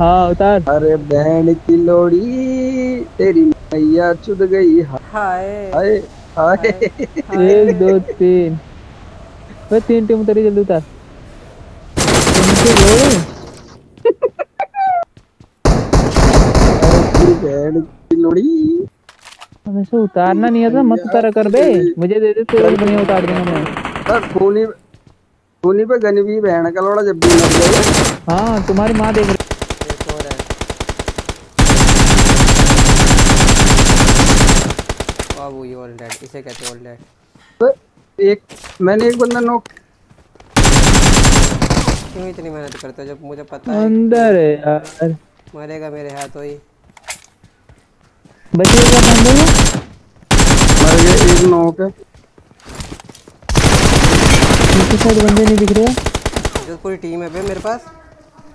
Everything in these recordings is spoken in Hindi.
हाँ उतार। अरे बहन की लोड़ी तेरी मैया चुद गई। हाय। हाय हाय। एक दो तीन। वे तीन टीम उतरी जल्दी उतार। तेरी बहन की लोड़ी। हमेशा उतारना नहीं आता मत उतारा कर बे मुझे दे दे तेरा बढ़िया उतार दूँगा मैं। सर खूनी खूनी पे गन भी बहन का लोड़ा जब भी लग जाए। हाँ तुम्हारी माँ देख रही एक और है बाबू ये ऑल डेड इसे कहते हैं ऑल डेड एक मैंने एक बंदा नॉक क्यों इतनी मेहनत करते हो? जब मुझे पता है अंदर है यार। मरेगा मेरे हाथों ही बचेगा बंदे मर गए एक नॉक है। पीछे साइड बंदे नहीं दिख रहे जो पूरी टीम है बे मेरे पास।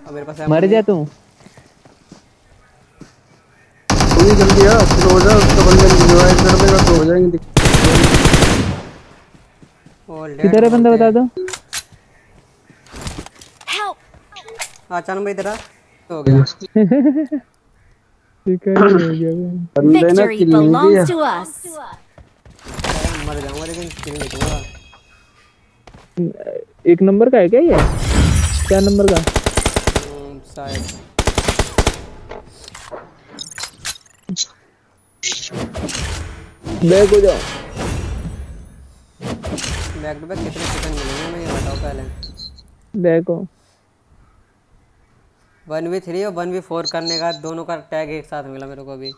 अब मेरे पास मर जा तू। तू जल्दी आ फिर हो जा उसका बंदे रिवाइव कर देगा तो हो जाएँगे किधर है बंदा बता दो। अचानक भाई इधर आ। हो गया। ठीक है हो गया। बंदे ना किल नहीं दिया. मर जाऊँगा लेकिन किल नहीं दूँगा। एक नंबर का है क्या ये? क्या नंबर का? हम्म, शायद। बैक हो जाओ। बैग टू बैक कितने चिकन मिलेंगे मैं ये बताओ पहले। बैग हो। वन वी थ्री और वन वी फोर करने का दोनों का टैग एक साथ मिला मेरे को अभी।